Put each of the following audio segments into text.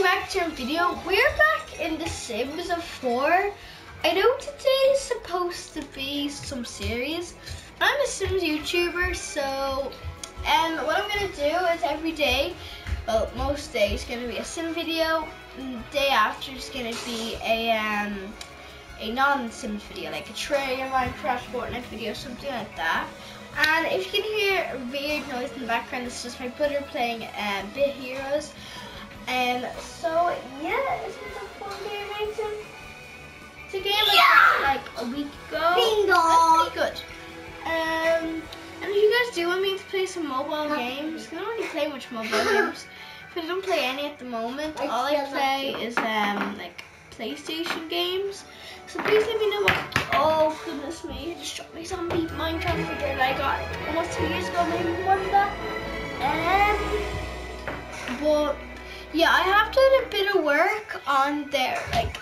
welcome back to our video. We're back in The Sims of 4. I know today is supposed to be some series. I'm a Sims YouTuber, so um, what I'm to do is every day, well, most days, to be a Sim video. And day after is to be a um, a non-Sims video, like a Terraria, Minecraft, Fortnite video, something like that. And if you can hear a weird noise in the background, it's just my brother playing um, Bit Heroes. And so, yeah, it's been a fun game, Mason. It's a game Yeah! like, like a week ago. Bingo! That's pretty good. Um, and if you guys do want me to play some mobile games, I don't really play much mobile games. But I don't play any at the moment. All I play is um like PlayStation games. So please let me know what. Oh goodness me! I just dropped my zombie Minecraft figure that I got almost two years ago, maybe more than that. Um, but yeah, I have done a bit of work on their like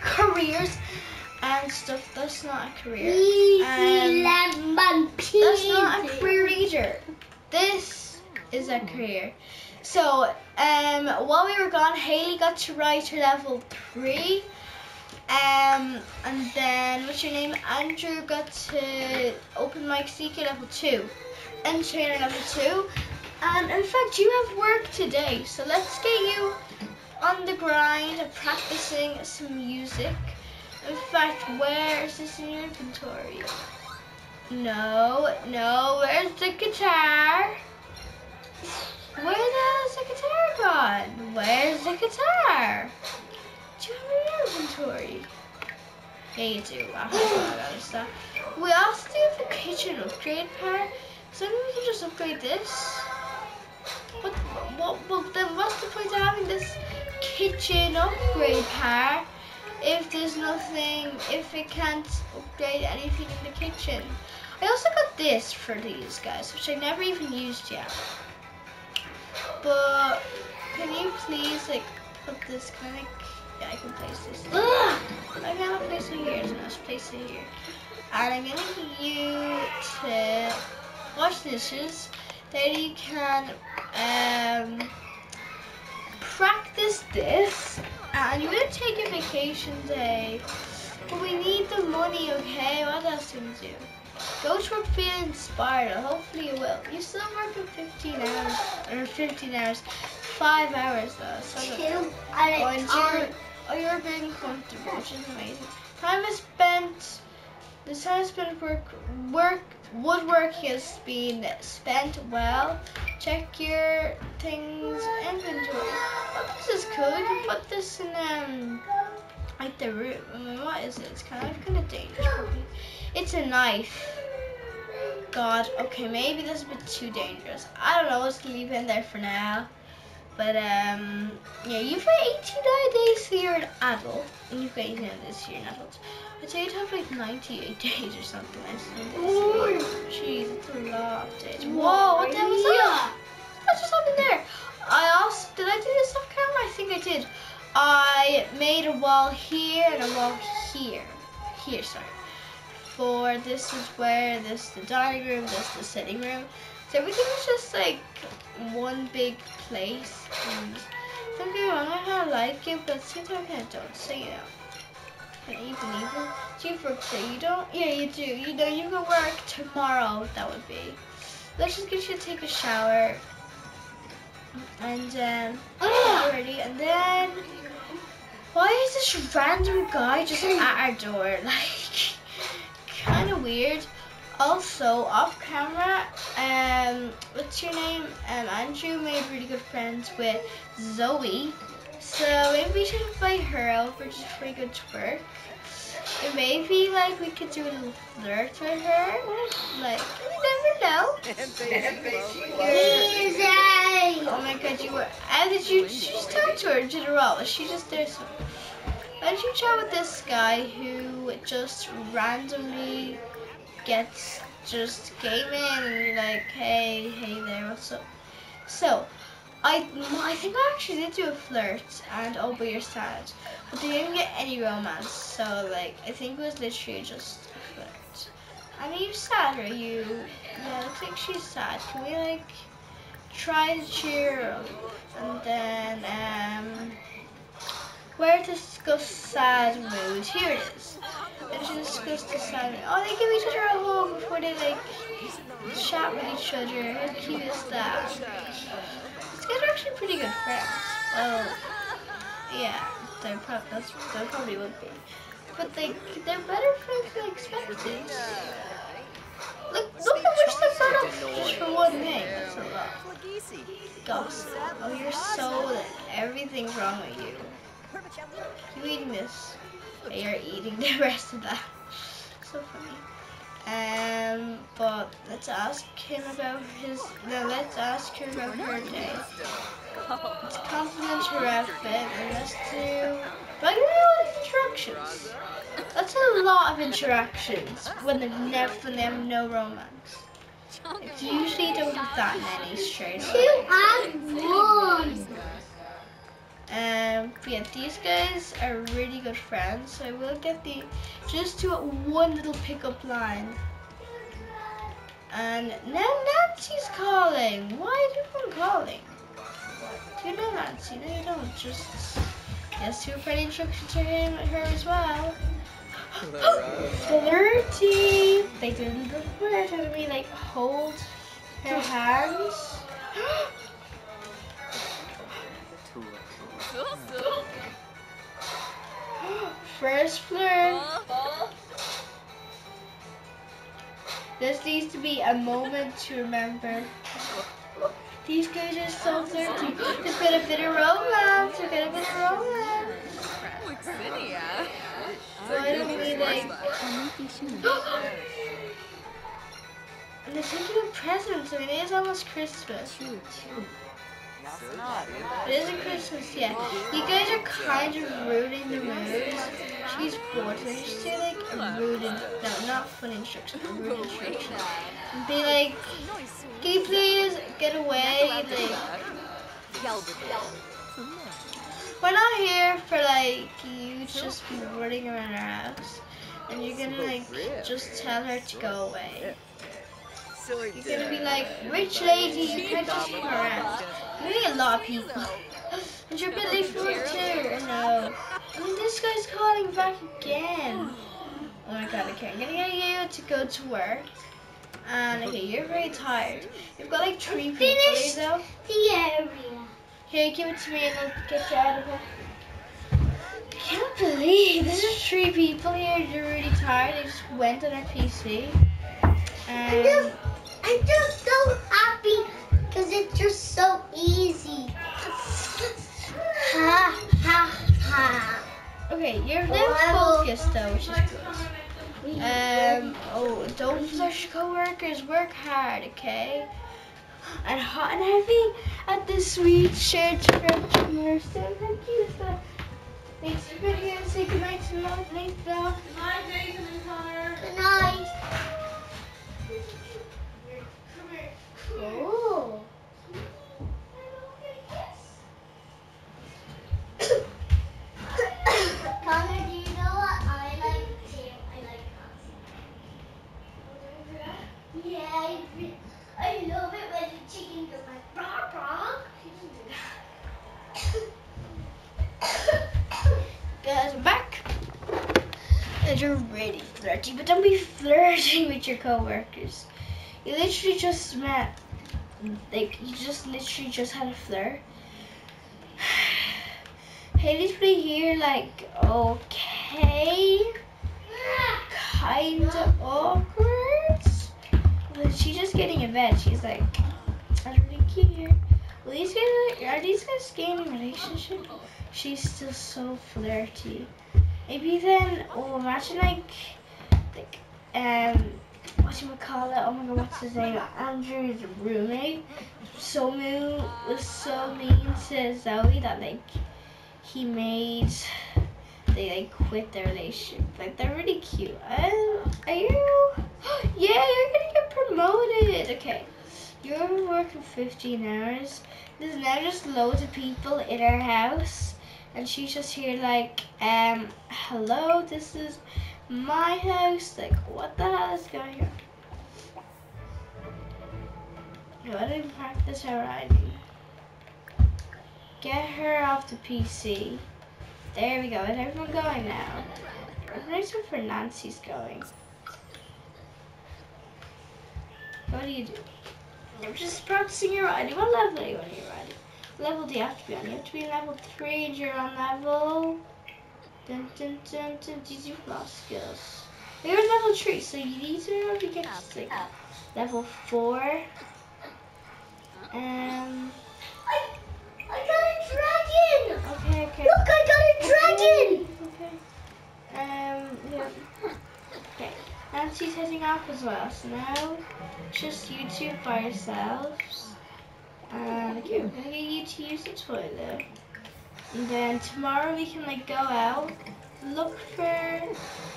careers and stuff. That's not a career. Easy Um, that's not a career either. This is a career. So, um, while we were gone, Haley got to write her level three. Um, and then what's your name? Andrew got to open mic CK level two, and trainer level two. And in fact, you have work today, so let's get you on the grind of practicing some music. In fact, where is this in your inventory? No, no, where's the guitar? Where the the guitar gone? Where's the guitar? Do you have your inventory? Yeah, you do. I have stuff. We also do have a kitchen upgrade part. So maybe we can just upgrade this. What, what, what, then what's the point of having this kitchen upgrade part if there's nothing, if it can't upgrade anything in the kitchen? I also got this for these guys, which I never even used yet. But can you please like put this kind of yeah, I can place this. Ugh! I gotta place it here, so let's place it here. And I'm gonna get you to wash dishes. Then you can um practice this. And you're gonna take a vacation day. But we need the money, okay? What else can we do? Go to work feel inspired. Hopefully you will. You still working 15 hours or 15 hours, five hours though. So I don't know. Two at Oh, and time. you're, oh, you're being comfortable, which is amazing. Time is spent. The time spent work, work, woodwork has been spent well. Check your things inventory. Oh, this is cool. You can put this in um, like the room. I mean, what is it? It's kind of kind of dangerous. It's a knife. God. Okay, maybe that's a bit too dangerous. I don't know. Let's leave it in there for now. But um, yeah, you've got 89 days, so you're an adult, and you've got 89 days, so you're an adult. I'd say you'd have like 98 days or something. I think. Jeez, it's a lot of days. Whoa, what the hell was that? What just happened there? I also did I do this off camera? I think I did. I made a wall here and a wall here. Here, sorry. For this is where this the dining room, this the sitting room. So everything is just like one big place. And don't get me wrong, I kind of like it, but at the same time I kind of don't. So you know. Even even. Do you work today? You don't? Yeah, you do. You know, you can work tomorrow. That would be. Let's just get you to take a shower. And um, get ready. And then, why is this random guy just at our door? Like, kind of weird. Also, off camera, um, what's your name? Um, Andrew made really good friends with Zoe. So maybe we should invite her over just for a good twerk. And maybe like we could do a little flirt with her. Like you never know. Easy. Oh my god, you were. How did you? Just talk to her? Did you roll? Was she just there? So, how did you chat with this guy who just randomly gets just came in and you're like, hey, hey there, what's up? So, I, I think I actually did do a flirt and oh, but you're sad. But they didn't get any romance, so like, I think it was literally just a flirt. And are you sad? Are you? Yeah, looks like she's sad. Can we like try to cheer her up? And then um, to discuss sad moods. Here it is. Should discuss the mood. Oh, they give each other a hug before they like chat with each other. How cute is that? These guys are actually pretty good friends. Well, yeah, they're probably that's they probably would be. But they they're better friends than expected. Look, look at which they got up just for one thing. That's a lot. Gossip. Oh, you're so everything's wrong with you. You eating this? Yeah, you're eating the rest of that. So funny. Um, but let's ask him about his. No, let's ask her about her day. Let's compliment her outfit and let's do. But you know, interactions. That's a lot of interactions when they never, when they have no romance. It's usually don't have that many straight Two and one. Um, but yeah, these guys are really good friends. So I will get the just do one little pickup line. And now Nancy's calling. Why is everyone calling? Do you know Nancy? No, you don't. Just yes, two friendly introduction to him, her as well. Flirty. They little flirt and we like hold her hands. First flirt. This needs to be a moment to remember. These guys are so flirty. There's been a bit of romance. There's been a bit of romance. Don't we like? And they're thinking of presents. I mean, it is almost Christmas. It isn't Christmas yet. You guys are kind of ruining the mood. She's bored. So just do like rude, in- no, not fun instruction, a rude instruction. And be like, can you please get away? Like, we're not here for like you just be running around our house. And you're gonna like just tell her to go away. You're gonna be like, rich lady, you can't just come around. You a lot of people. And you're a bit late for work too. No. I mean, this guy's calling back again. Oh my god, okay. I'm gonna get you to go to work. And okay, you're very tired. You've got like three people here Finished. though. The area. Here, give it to me and I'll get you out of here. I can't believe this is three people here. They're really tired. They just went on their PC. I'm Um, I'm just so happy because it's just so easy. Ha ha ha. okay, you're now Wow. focused though, which is good. Um, oh, don't push co-workers. Work hard, okay? And hot and heavy at the sweet shared treasure. So thank you, so thanks for being here. Say goodnight to Mom. Thanks, Belle. Good night. Oh. I like too? I like coffee. Yeah, I, love it when the chicken goes like brah back. And you're really flirty, but don't be flirting with your coworkers. You literally just met, like, you just literally just had a flirt. Haley's pretty here, like, okay, kind of awkward. But she's just getting in bed. She's like, I don't really care. Well, these guys are, are these guys gaining relationship? She's still so flirty. Maybe then, oh, imagine like, like, um, what you call it? Oh my god, what's his name? Andrew's roommate. So mean was so mean to Zoe that like he made they like quit their relationship. Like they're really cute. Are you? Yeah, you're gonna get promoted. Okay, you're working 15 hours. There's now just loads of people in our house, and she's just here like, um, hello, this is my house. Like, what the hell is going on? I didn't practice her riding. Get her off the PC. There we go. Is everyone going now? One for Nancy's going. What do you do? I'm just practicing your riding. What level are you on your riding? Level do you have to be on? You have to be level 3 and you're on level... Dun, dun, dun, dun. These are lost skills. You're level 3, so you need to know if you get to like, level 4. Um... I, I got a dragon! Okay, okay. Look, I got a dragon! Okay. Um, yeah. Okay. Nancy's heading off as well, so now just you two by yourselves. And okay, I'm gonna get you to use the toilet. And then tomorrow we can like go out, look for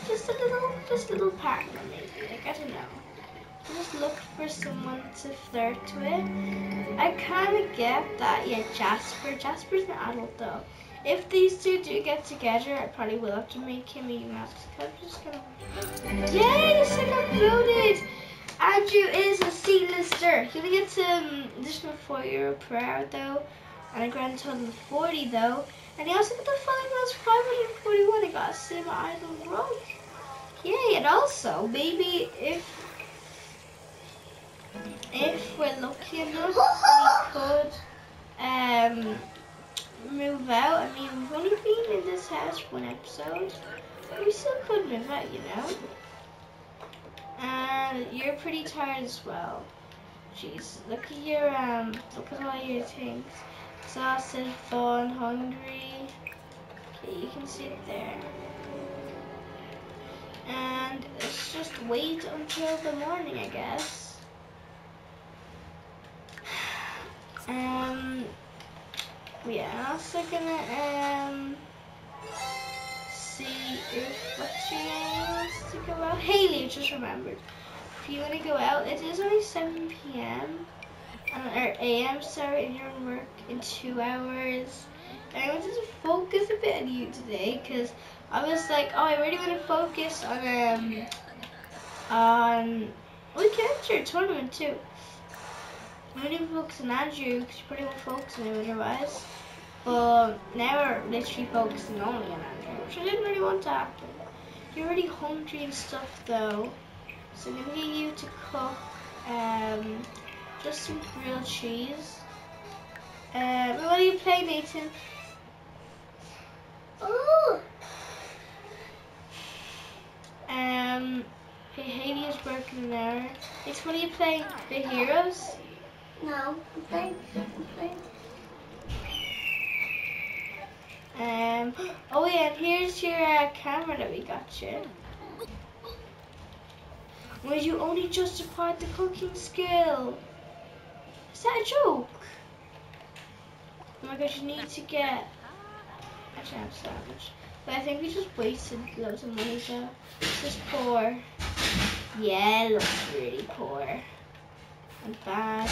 just a little, just a little partner maybe. Like I don't know. Just look for someone to flirt with. I kind of get that. Yeah, Jasper. Jasper's an adult though. If these two do get together, I probably will have to make him a mask. I'm just gonna. Yay! The second voted. Andrew is a C-lister. He only gets um, additional four euro per hour though, and a grand total of 40 though. And he also got the following was 541. He got a sim idol role. Yay! And also maybe if if we're lucky enough, we could um move out. I mean, we've only been in this house one episode. We still could move out, you know. And you're pretty tired as well. Jeez, look at your um, look at all your things. Exhausted, fun, hungry. Okay, you can sit there. And let's just wait until the morning, I guess. Um, yeah, I'm also gonna um see if what's your name wants to go out. Haley, just remembered. If you want to go out, it is only 7 p.m. Or a.m. Sorry, and you're on work in two hours. And I wanted to focus a bit on you today because I was like, oh, I really want to focus on um on we can enter a tournament too. I'm really focusing on Andrew because you probably won't focus on him otherwise. But now we're literally focusing only on Andrew, which I didn't really want to happen. You're already hungry and stuff though, so I'm gonna get you to cook um, just some grilled cheese. Um, what do you play, Nathan? Oh, Um, is working hour. It's what are you playing? The Heroes? No. I'm I'm playing. Um, oh yeah, and here's your uh, camera that we got you. Well, you only just acquired the cooking skill. Is that a joke? Oh my gosh, you need to get a jam sandwich. But I think we just wasted loads of money so it's just poor. Yeah, it looks really poor. Bad.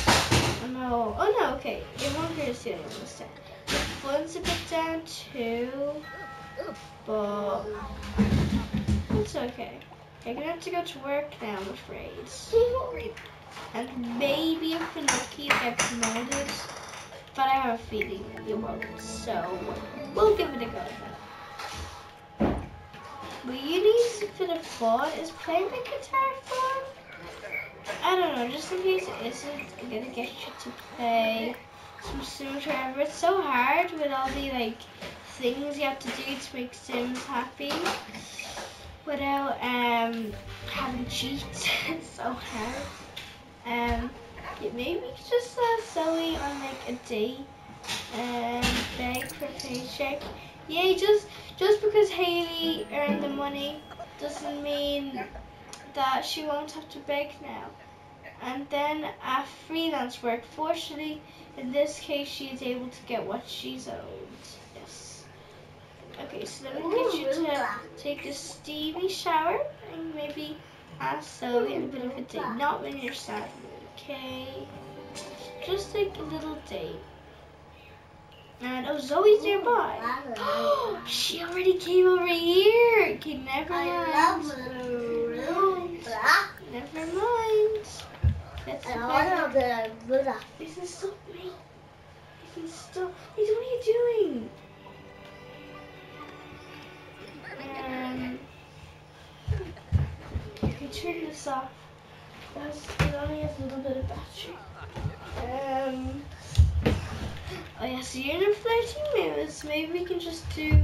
Oh no. Oh no, okay. Your won't the only one that's down. The fun's a bit down too. But it's okay. I'm gonna have to go to work now, I'm afraid. And maybe if we're lucky you'll get promoted. But I have a feeling you won't. So we'll give it a go then. What you need for the fun is playing the guitar fun. I don't know, just in case it isn't, gonna get you to play some Sims forever. It's so hard with all the like things you have to do to make Sims happy without um having cheats. it's so hard. Um, yeah, maybe just uh, Zoe on like a day and beg for paycheck. Yeah, just just because Haley earned the money doesn't mean that she won't have to beg now. And then at freelance work, fortunately, in this case, she is able to get what she's owed. Yes. Okay, so then we'll get you to take a steamy shower and maybe ask Zoe a bit of a date. Not when you're sad, okay? Just like a little date. And oh, Zoe's nearby. she already came over here. Okay, never I mind. Never mind. I don't know, of the Buddha. You can stop me. You can stop. Lisa, what are you doing? Um, we turn this off. It only has a little bit of battery. Um, oh yeah, so you're in 13 minutes. Maybe we can just do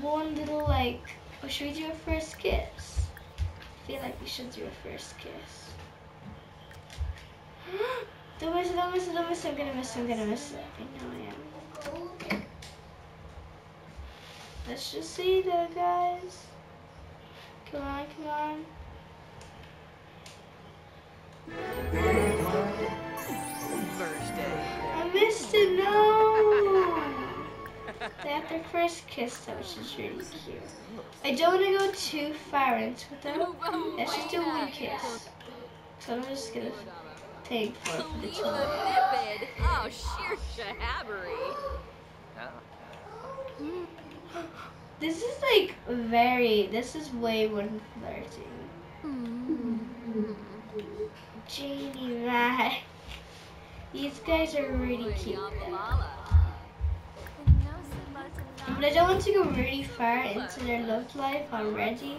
one little like, or should we do a first kiss? I feel like we should do a first kiss. don't miss it, don't miss it, don't miss it. I'm gonna miss it, I'm gonna miss it. I know I am. Let's just see though, guys. Come on, come on. Thursday. I missed it, no! they have their first kiss though, which is really cute. I don't want to go too far into it though. Let's just do one kiss. So I'm just gonna take for it for the Lila time. Nippid. Oh, sheer shahabbery. This is like very, this is way more flirting. Genie right. These guys are really cute. But I don't want to go really far into their love life already.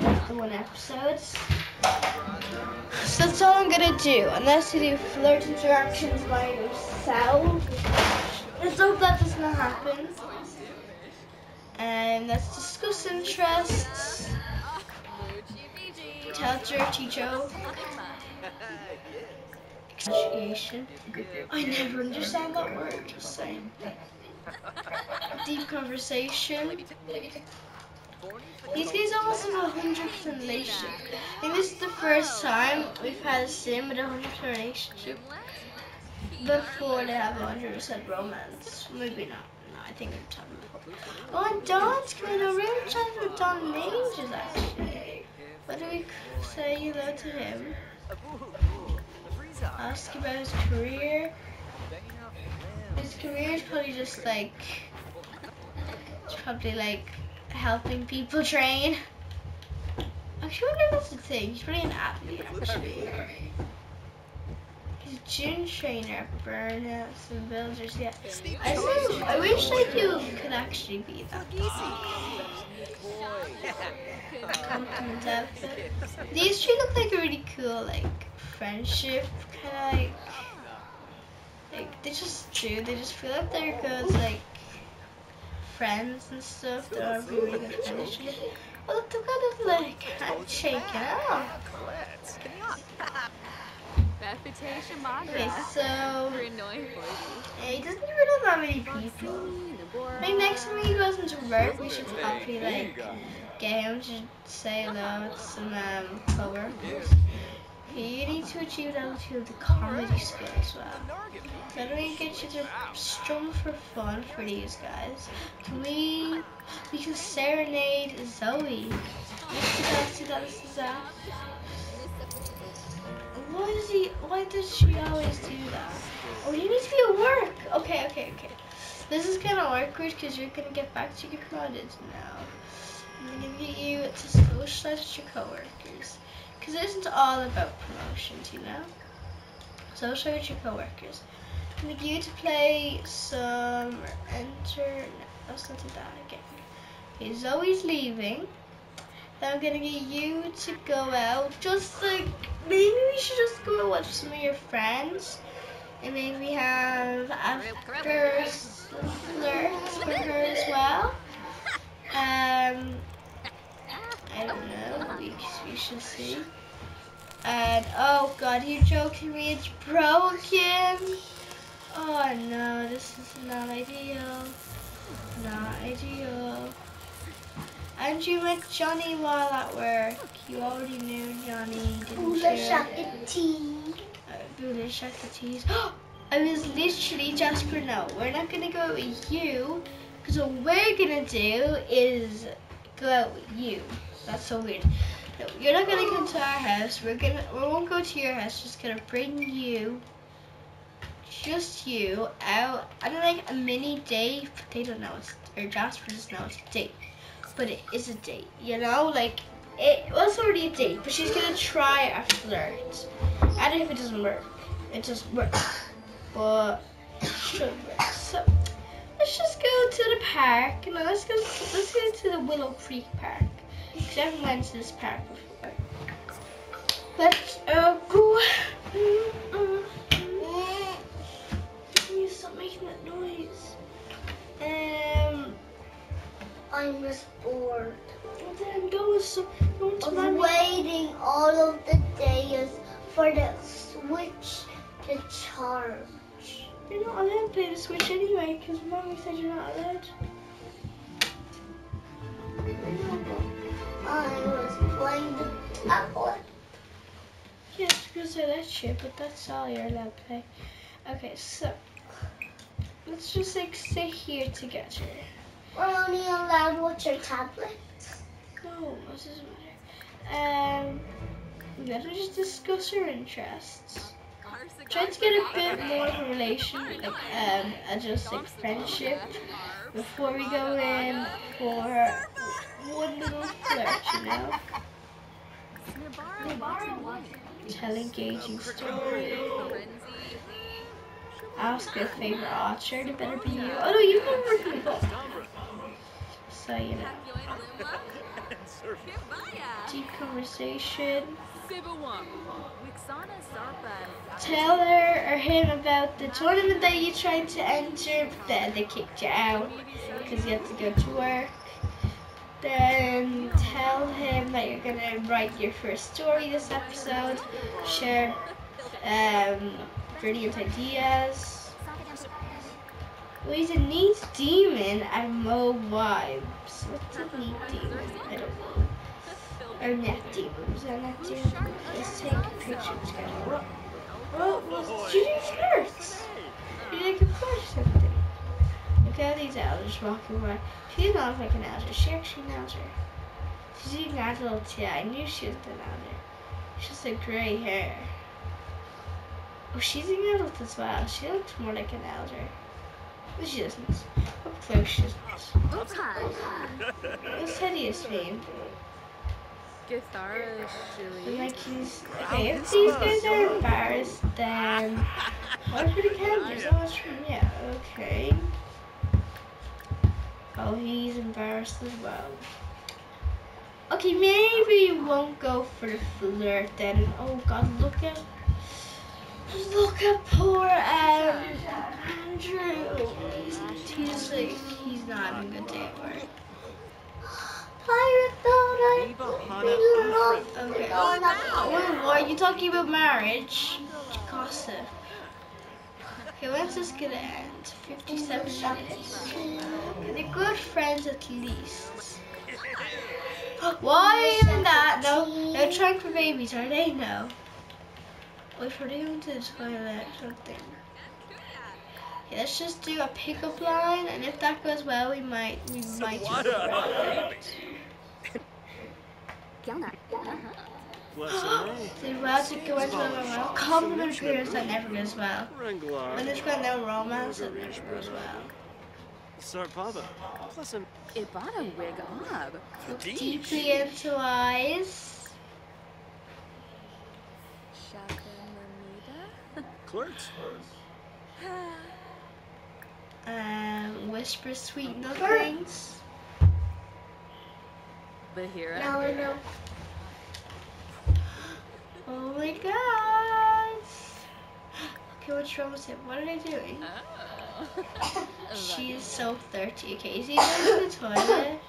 One episode. So that's all I'm gonna do, unless you do flirt interactions by yourself. Let's hope that does not happen. And let's discuss interests. Tell Joe. Appreciation. I never understand that word, just saying. Deep conversation. These guys almost have a hundred percent relationship. I think this is the first time we've had a sim with a hundred percent relationship before they have a hundred percent romance. Maybe not. No, I think we've done before. Oh, and Don's coming over. We with Don actually. What do we say hello to him? Ask about his career. His career is probably just like it's probably like helping people train. Actually, I wonder if that's the thing. He's probably an athlete actually. He's a gym trainer Burnouts and Builders. Yeah, I wish, I wish like you could actually be that. These two look like a really cool like friendship kind of like like they just do. They just feel like they're good like friends and stuff. that are really really good friends. Oh, look, they're kind of like handshake out. Reputation Okay, Madra. so We're annoying for you. yeah, he doesn't even know that many people. Maybe next time he goes into work, we should probably like get him to say hello to some um, coworkers. You need to achieve two of the comedy skill as well. Do we get you to strum for fun for these guys? Can we we can serenade Zoe? That, that, that. Why does he why does she always do that? Oh you need to be at work. Okay, okay, okay. This is kinda awkward because you're gonna get back to your credits now. I'm gonna get you to socialize with your coworkers. Because it isn't all about promotions, you know? Socialize with your coworkers. Get you to play some enter. No, let's not that again. Okay, Zoe's leaving. Then I'm gonna get you to go out. Just like maybe we should just go out with some of your friends. And maybe have after her as well. Um, I don't know. We, we should see. And oh god, you're joking me? It's broken. Oh no, this is not ideal. Not ideal. And you met Johnny while at work. You already knew Johnny, didn't Hula you? shaka tea. Uh, Bula Shaka teas. I was literally Jasper. No, we're not gonna go with you, because what we're gonna do is with you. That's so weird. No, you're not gonna come to our house. We're gonna we won't go to your house. Just gonna bring you, just you out on like a mini date. They don't know it's or Jasper doesn't know it's a date, but it is a date. You know, like it was already a date, but she's gonna try a flirt. And if it doesn't work, it doesn't work. But should work. So let's just go to the park. No, let's go. Let's go to the Willow Creek Park. Because I haven't went to this park before. Let's uh, go. You stop making that noise. Um, I'm just bored well then go so go to of mommy. waiting all of the days for the switch to charge. You're not allowed to play the Switch anyway because mommy said you're not allowed. I was playing the tablet. Yes, because I let you, but that's all you're allowed to play. Okay, so let's just like sit here together. We're only allowed with your tablet. No, this doesn't matter. Um, we gotta just discuss our interests. Try to get a bit more of a relation, like um, a just like friendship, before we go in for one little flirt, you know. Tell engaging story. Ask your favorite author. It better be you. Oh no, you've been working the book. So you know. Deep conversation. Tell her or him about the tournament that you tried to enter, but then they kicked you out because you had to go to work. Then tell him that you're gonna write your first story this episode. Share um, brilliant ideas. He's a neat demon and Mo vibes. What's a neat demon? I don't know. Or net. Is that demon? Let's take a picture together. What, what was did you do first? Did you like a first something? Look at these elders walking by. She's not like an elder. She actually an elder. She's an adult, yeah. I knew she was an elder. She has like grey hair. Oh, she's an adult as well. She looks more like an elder. But she doesn't. Up close she doesn't. What's Teddy's name? And, Like he's okay. If these guys are embarrassed, then what for the cameras? Oh, it's from yeah. Okay. Oh, he's embarrassed as well. Okay, maybe you won't go for the flirt then. Oh God, look at look at poor um, Andrew. He's, he's like he's not having a good day at work. Pirate thought I Okay. Oh, are you talking about marriage? Gossip. Okay, when's this gonna end? 57 minutes. They're good friends at least. Why even that? No, they're trying for babies, are they? No. Wait for them to the toilet or something. Okay, let's just do a pickup line, and if that goes well, we might, we might. Did well to go into a romance. Compliment appearance that never goes well. When there's got no romance, it never goes well. Start Papa. Plus, I'm Ibana wig up. Look deeply into eyes. Shaka clerks. Um, whisper sweet nothings. Bahira. Now I know. Oh my god. Okay, what's wrong with him? What are they doing? Oh. She is so thirsty. Okay, is he going to the toilet?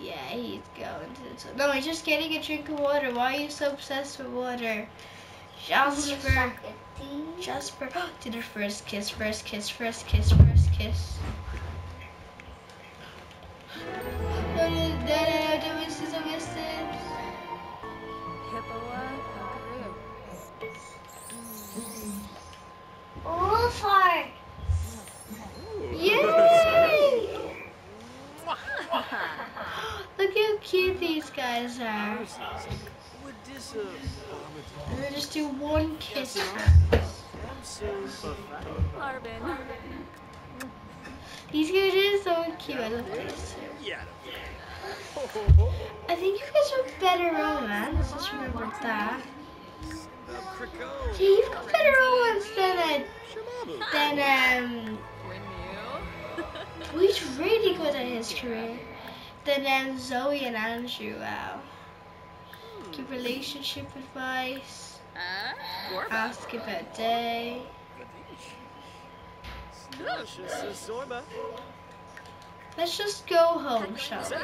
Yeah, he's going to the toilet. No, he's just getting a drink of water. Why are you so obsessed with water? Jasper. Jasper. Did her first kiss, first kiss, first kiss, first kiss. Look how cute these guys are. This, And then just do one kiss. These guys are so cute. I love these two. Yeah. I think you guys are better romance. Let's just remember that. Yeah, you've got better romance than uh, than um. Oh, he's really good at his career. Than um, Zoe and Andrew. Wow. give relationship advice, ask about day. Let's just go home, shall we?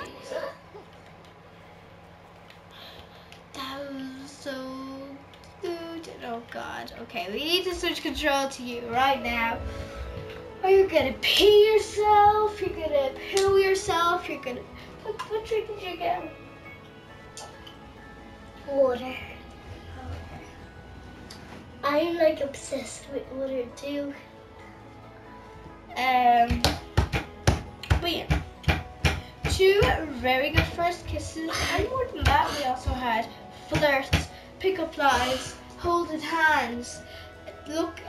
That was so good. Oh god. Okay, we need to switch control to you right now. Are you gonna pee yourself? You're gonna poo yourself? You're gonna. What, what drink did you get? Water. I'm like obsessed with water too. Um, but yeah, two very good first kisses, and more than that, we also had flirts, pick-up lines, holding hands, look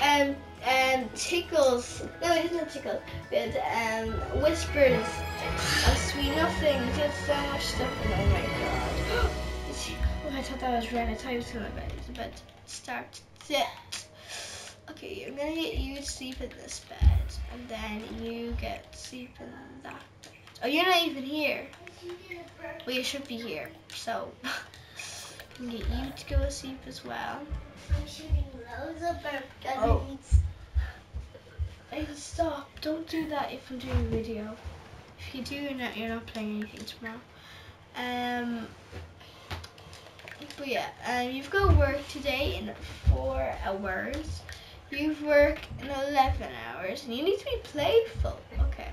and tickles. No, it isn't tickles. Had um, whispers, of sweet nothings. Had so much stuff. And oh my god! oh, I thought that was red. I thought it was going to It's about to start. Okay, I'm gonna get you to sleep in this bed, and then you get to sleep in that bed. Oh, you're not even here. Well, you should be here, so I can get you to go to sleep as well. I'm shooting loads of burp Oh. Hey, stop! Don't do that if I'm doing a video. If you do, you're not you're not playing anything tomorrow. Um. But yeah, um, you've got work today in four hours. You've worked in 11 hours, and you need to be playful. Okay.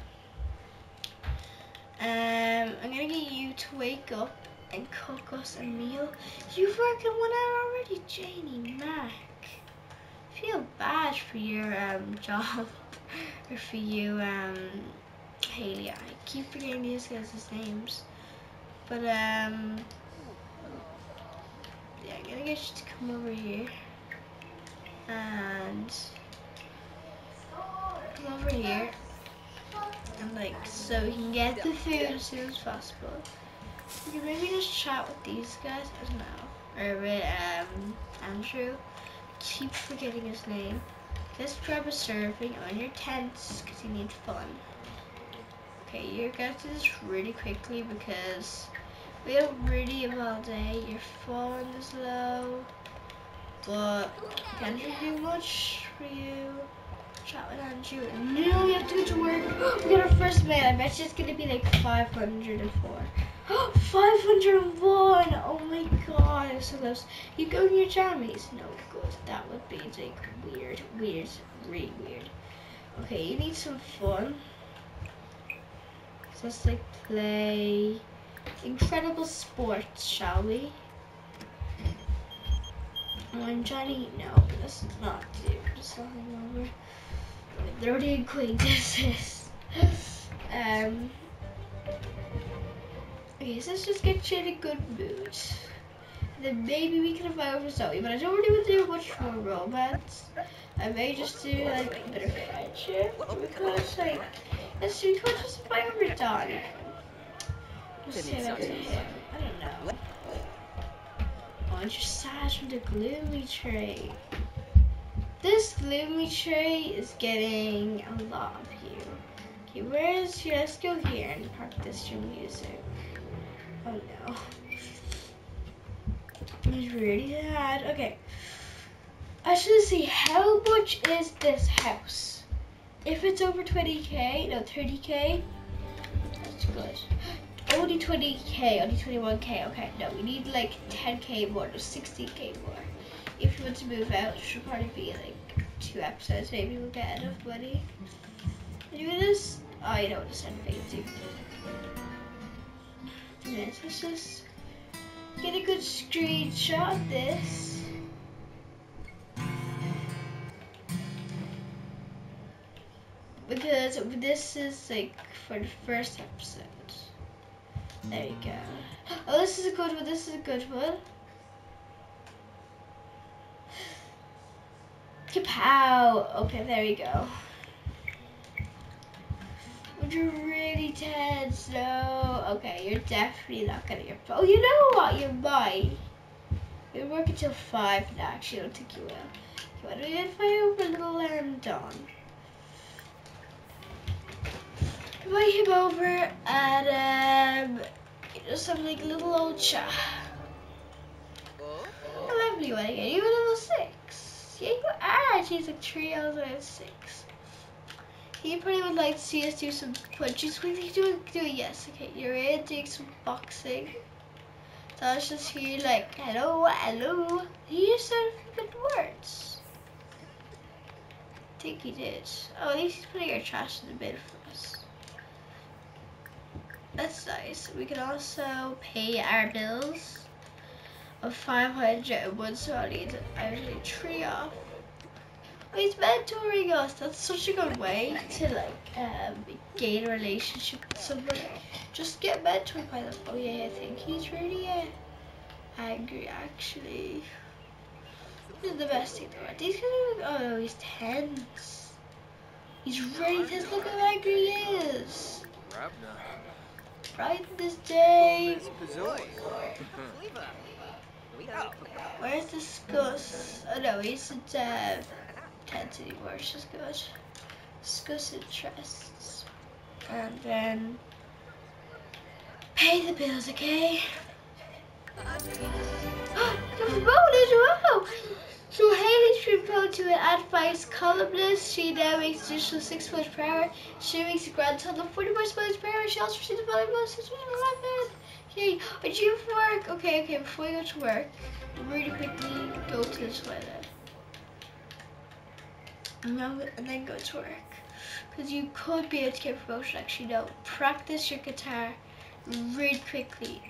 Um, I'm gonna get you to wake up and cook us a meal. You've worked in one hour already, Janie Mac. Feel bad for your um job, or for you, um, Haley. I keep forgetting these guys' names, but um, yeah, I'm gonna get you to come over here and come over here and like so you can get the food as soon as possible. You can maybe just chat with these guys, don't know, or with um Andrew. Keep forgetting his name. Just grab a serving on your tents because you need fun. Okay, you're gonna do this really quickly because we have really all day. Your phone is low, but can't do much for you. Chat with Andrew. No, we have to go to work. We got our first mail. I bet you it's gonna be like 504. 501! Oh my god, so close. You go in your jammies? No, good. That would be like weird, weird, really weird. Okay, you need some fun. So let's like play Incredible Sports, shall we? Oh, I'm Johnny. No, let's not do something over. They're the acquaintances. um. Okay, so let's just get you in a good mood. Then maybe we can invite over Zoe, but I don't really want to do much more romance. I may just do like a bit of friendship because like let's see, we could just invite over Donnie. Let's say that to him. I don't know. Oh, just sad from the gloomy tree. This gloomy tree is getting a lot of you. Okay, where is your, let's go here and practice your music. Oh no. It's really sad. Okay. I should see how much is this house. If it's over 20k, no 30k, that's good. Only 20k, only 21k. Okay, no, we need like 10k more, or 60k more. If you want to move out, it should probably be like two episodes. Maybe we'll get enough money. Do this. Oh, you don't to send let's just get a good screenshot of this. Because this is like for the first episode. There you go. Oh, this is a good one. This is a good one. Kapow! Okay, there you go. Would you really tense? No. Okay, you're definitely not gonna get. Oh, you know what? You might. You work until five. No, actually, I don't think you will. Okay, what do we invite over little um, Don? Invite him over and um, just have like a little old chat. level you want to get? You were level six. Yeah, you are. She's like three hours out of six. Probably would like to see us do some punches. We can do do it. Yes. Okay. You're in doing some boxing. So I was just here like hello, hello. He just said good words. I think he did. Oh, at least he's putting our trash in the bin for us. That's nice. We can also pay our bills of 500 and one so I need I need three off. He's mentoring us. That's such a good way to like um, gain a relationship with someone. Just get mentored by them. Oh yeah, I think he's really uh, angry actually. This is the best thing about these guys. Are, oh, he's tense. He's really tense. Look how angry he is. Right this day. Where's the Scuss? Oh no, he's isn't uh, tense anymore. It's just good. Scuss interests. And then pay the bills, okay? the promoted as well! So Haley's been promoted to an advice columnist. She now makes additional six miles per hour. She makes a grand total of 40 miles per hour. She also receives a value miles Yay! Are you for work? Okay, okay, before you go to work, really quickly go to the toilet. And then, go to work. Because you could be able to get promotion. Actually, no. Practice your guitar really quickly.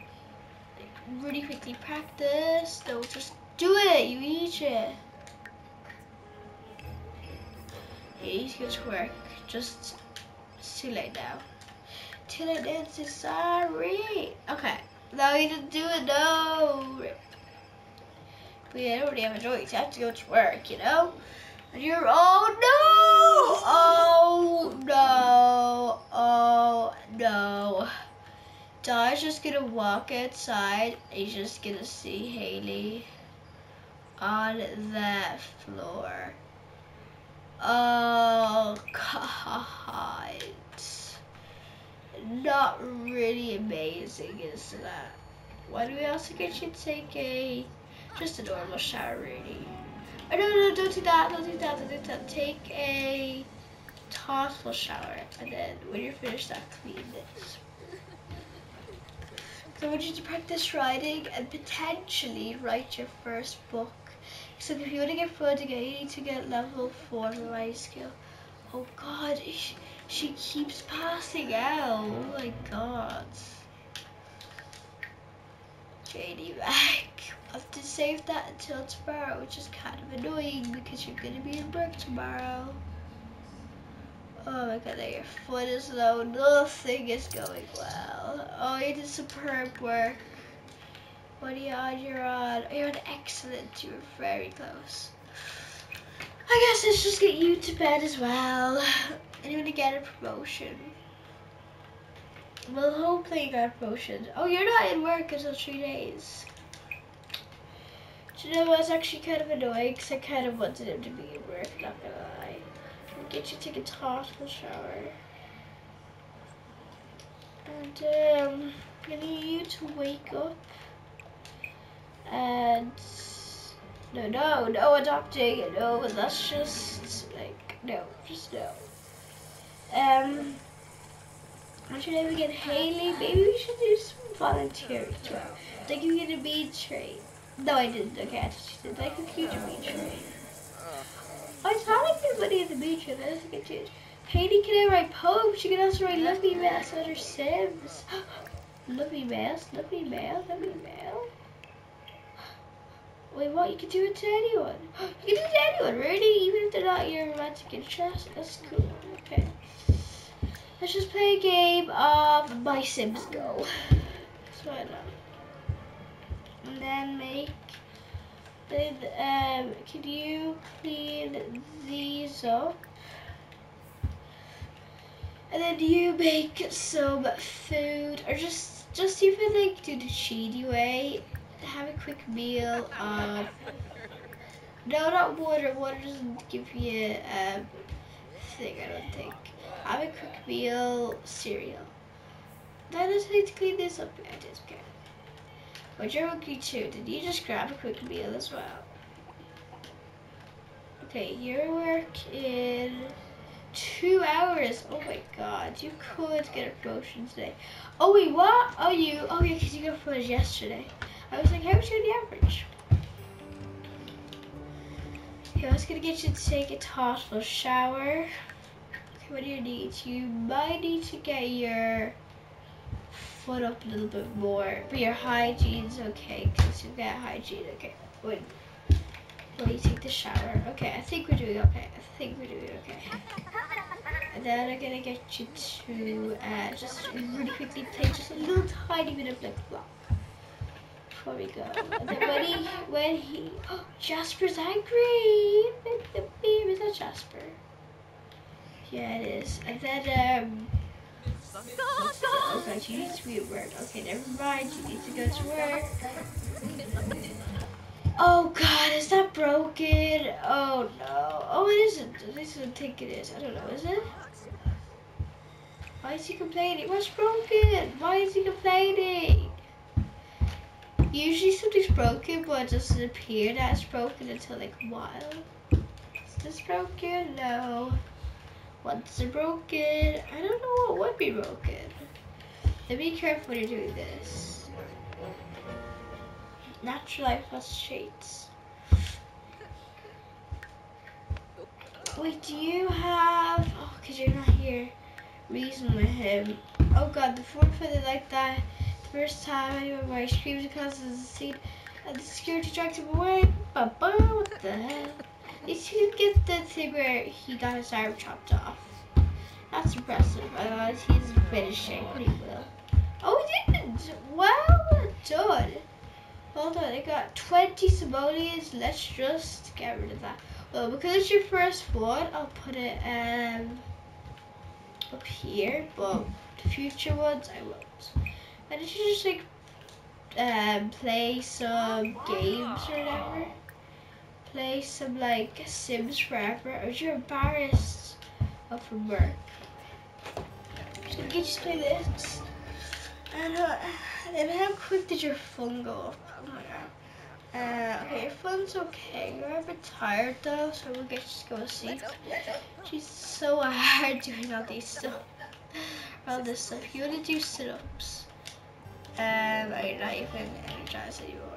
Like, really quickly practice. No, just do it. You reach it. You to go to work. Just, too late now. Too late now. to sorry. Okay. No, you didn't do it. No. Rip. But yeah, I don't really have a choice. You have to go to work, you know? You're, oh no! Oh no! Oh no! Dai's just gonna walk outside. He's just gonna see Haley on the floor. Oh God! Not really amazing, is that? Why do we also get you take a just a normal shower, really? Oh no, no, don't do that, don't do that, don't do that. Take a thoughtful shower, and then when you're finished, that clean this. So I want you to practice writing and potentially write your first book. So if you want to get funding, you need to get level 4 of writing skill. Oh god, she, she keeps passing out. Oh my god. JD back. Have to save that until tomorrow, which is kind of annoying because you're gonna be in work tomorrow. Oh my god, your foot is low. Nothing is going well. Oh, you did superb work. What are you on? You're on. You're on excellent. You were very close. I guess let's just get you to bed as well. And you're gonna get a promotion. Well, hopefully you got a promotion. Oh, you're not in work until three days. You know actually kind of annoying? Because I kind of wanted him to be in work, not gonna lie. Get you to take a thoughtful shower. And um, I need you to wake up. And no, no, no adopting. No, that's just like no, just no. Um, I should ever get Haley. Maybe we should do some volunteering as well. Like you get a bead trade. No, I didn't. Okay, I you did. Like a huge trade. Oh, I thought I could money at the beach trade. That's a good dude. Haley can write poems. She can also write lovely mails on her Sims. lovely mails, lovely mail, lovely mail. Wait, what? You can do it to anyone. You can do it to anyone, really? Even if they're not your romantic interest? That's cool. Okay. Let's just play a game of My Sims Go. So I know. And then make then um can you clean these up? And then you make some food or just just even like do the cheaty way. Have a quick meal of no not water, water doesn't give you a um, thing I don't think. Have a quick meal cereal. Then I just need to clean this up. I did okay. But you're hungry too. Did you just grab a quick meal as well? Okay, your work in two hours. Oh my god, you could get a promotion today. Oh wait, what? Oh you? Oh yeah, because you got promoted yesterday. I was like, how much are the average? Okay, I was gonna get you to take a thoughtful shower. Okay, what do you need? You might need to get your foot up a little bit more, but your hygiene's okay because you got hygiene. Okay, wait. Will you take the shower? Okay, I think we're doing okay. I think we're doing okay. And then I'm gonna get you to uh, just really quickly play just a little tiny bit of lip block before we go. And then when he, when he, oh, Jasper's angry. The Is that Jasper? Yeah, it is. And then, um, oh god, you need to be at work. Okay, never mind. You need to go to work. Oh god, is that broken? Oh no. Oh, it isn't. At least I think it is. I don't know, is it? Why is he complaining? What's broken? Why is he complaining? Usually something's broken, but it doesn't appear that it's broken until like a while. Is this broken? No. What's broken? I don't know what would be broken. Then be careful when you're doing this. Natural life has shades. Wait, do you have? Oh, cause you're not here. Reason with him. Oh God, the form feather like that. The first time anyone my screams because of the scene, and the security dragged him away. But what the hell? He didn't get the where he got his arm chopped off. That's impressive. Uh, he's finishing pretty well. Oh, he didn't. Well done. Hold on, I got 20 simoleons. Let's just get rid of that. Well, because it's your first one, I'll put it um up here, but the future ones I won't. And did you just like um play some games or whatever? Play some like Sims Forever, or you're embarrassed of from work. So you can just play this. And uh, and how quick did your phone go off? Oh my god. Uh, okay, your phone's okay. You're a bit tired though, so we'll get just go to sleep. She's so hard doing all these stuff. All this stuff. You wanna do sit-ups. Um, I'm not even energized anymore.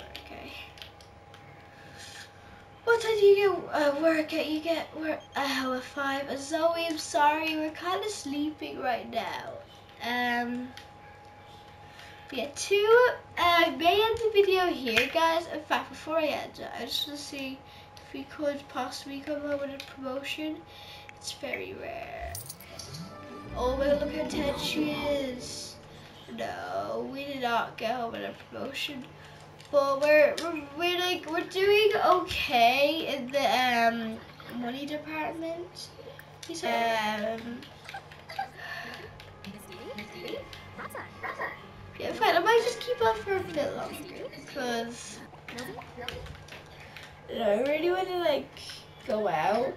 What time do you get uh, work at? You get work at 5. Uh, Zoe, I'm sorry, we're kind of sleeping right now. Um, yeah, two, uh, I may end the video here, guys. In fact, before I end it, I just want to see if we could possibly come up with a promotion. It's very rare. Oh, well, look how tense she is. No, we did not get home with a promotion. But we're, we're, we're like, we're doing okay in the um, money department. Um, yeah, fine. I might just keep up for a bit longer because you know, I really want to like go out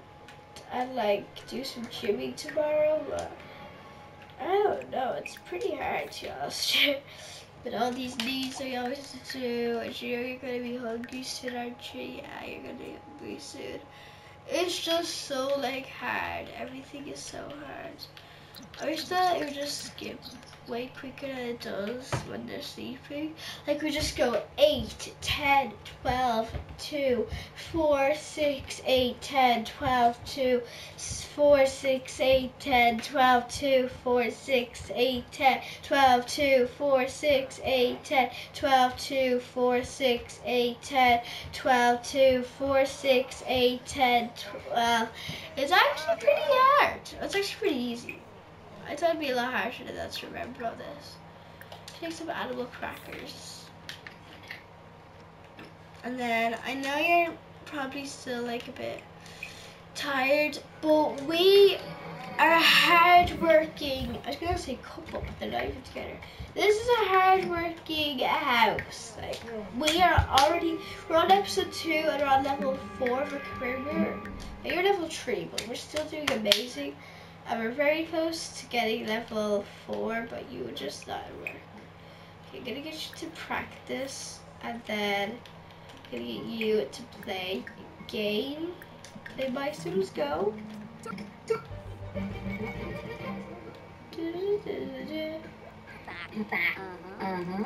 and like do some gymming tomorrow, but I don't know. It's pretty hard to honest. But all these needs I always do, and you know you're gonna be hungry soon, aren't you? Yeah, you're gonna be soon. It's just so like hard. Everything is so hard. I wish that it would just skip way quicker than it does when they're sleeping. Like we just go 8, 10, 12, 2, 4, 6, 8, 10, 12, 2, 4, 6, 8, 10, 12, 2, 4, 6, 8, 10, 12, 2, 4, 6, 8, 10, 12, 2, 4, 6, 8, 10, 12, 2, 4, 6, 8, 10, 12. It's actually pretty hard. It's actually pretty easy. I thought it'd be a lot that to remember all this. Take some edible crackers. And then I know you're probably still like a bit tired, but we are hard-working. I was gonna say couple, but they're not even together. This is a hard-working house. Like we are already we're on episode two and we're on level four for career. You're level three, but we're still doing amazing. We're very close to getting level four, but you were just not at work. I'm gonna get you to practice and then I'm gonna get you to play a game. Play by Sims Go. Uh-huh.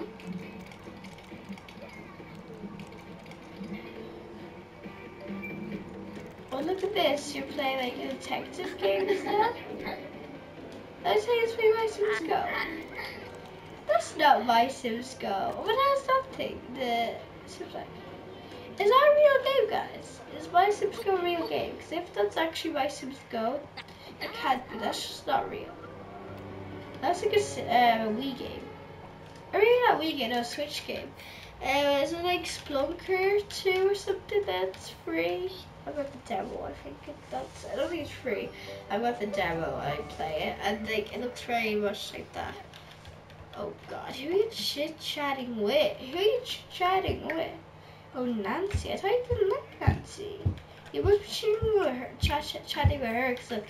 Oh look at this, you're playing like a detective game instead? Let's say it's play My Sims Go. That's not My Sims Go. What has that thing? The Sims like. Is that a real game, guys? Is My Sims Go a real game? Because if that's actually My Sims Go, it can't be. That's just not real. That's like a uh, Wii game. Or maybe not Wii game, no, Switch game. Uh, is it like Splunker 2 or something that's free? I got the demo, I think it, that's, I don't think it's free. I got the demo, I play it, and like, it looks very much like that. Oh god, who are you chit chatting with? Who are you chit chatting with? Oh, Nancy, I thought you didn't like Nancy. You must be chatting with her, chat, chat, chatting with her, cause look,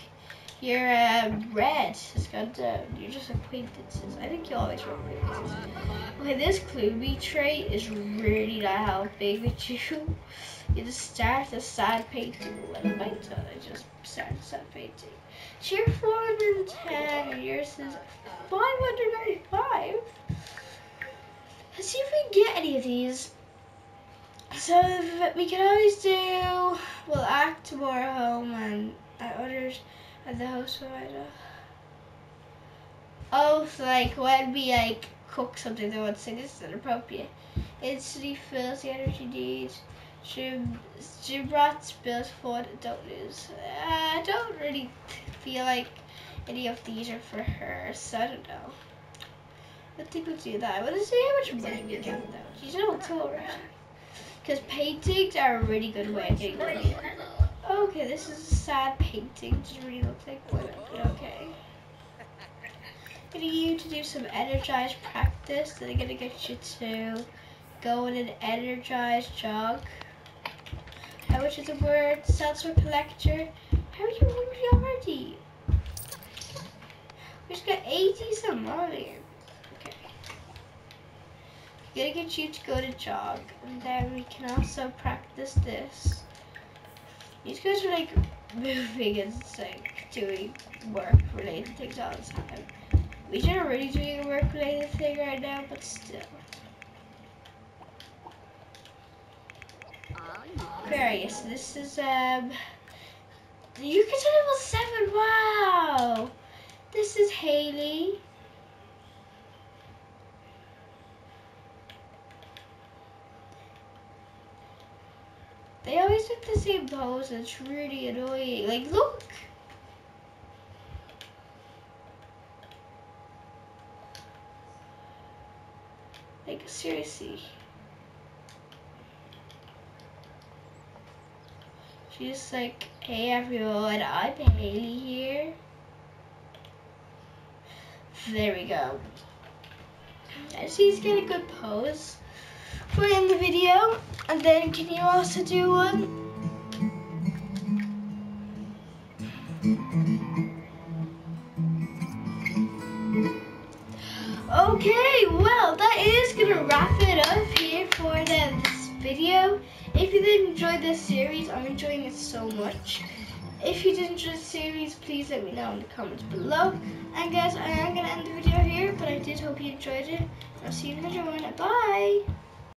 you're uh, red. It's got uh, you're just acquaintances. I think you always were acquaintances. Okay, this Gloomy trait is really not helping with you. You just start a sad painting. What am I? I just start a sad painting. You're 410 and yours is 595. Let's see if we can get any of these. So we can always do, we'll act tomorrow home and at others at the house provider. Oh, so like when we like cook something, they would say this is inappropriate. Instantly fills the energy needs. Jim, Jim brought spills lose. Uh, I don't really feel like any of these are for her, so I don't know. I people do that. Let's see how much money we get though. She's not too right. Because paintings are a really good way of getting money. Okay, this is a sad painting. Doesn't really look like wood. Okay. Getting you to do some energized practice. Then I'm gonna get you to go in an energized jog. How much is a word? Seltzer collector. How are you hungry already? We just got 80 some money. Okay. Gonna get you to go to jog, and then we can also practice this. These guys are like moving and like doing work related things all the time. We are already doing a work related thing right now, but still. Aquarius, this is um you can level seven, wow! This is Haley. They always look the same pose. It's really annoying. Like, look. Like, seriously. She's like, hey everyone, I'm Haley here. There we go. And she's got a good pose for in the video. And then can you also do one? Okay, well that is gonna wrap it up here for the, this video. If you did enjoy this series, I'm enjoying it so much. If you did enjoy the series, please let me know in the comments below. And guys, I am gonna end the video here, but I did hope you enjoyed it. I'll see you in the next one. Bye!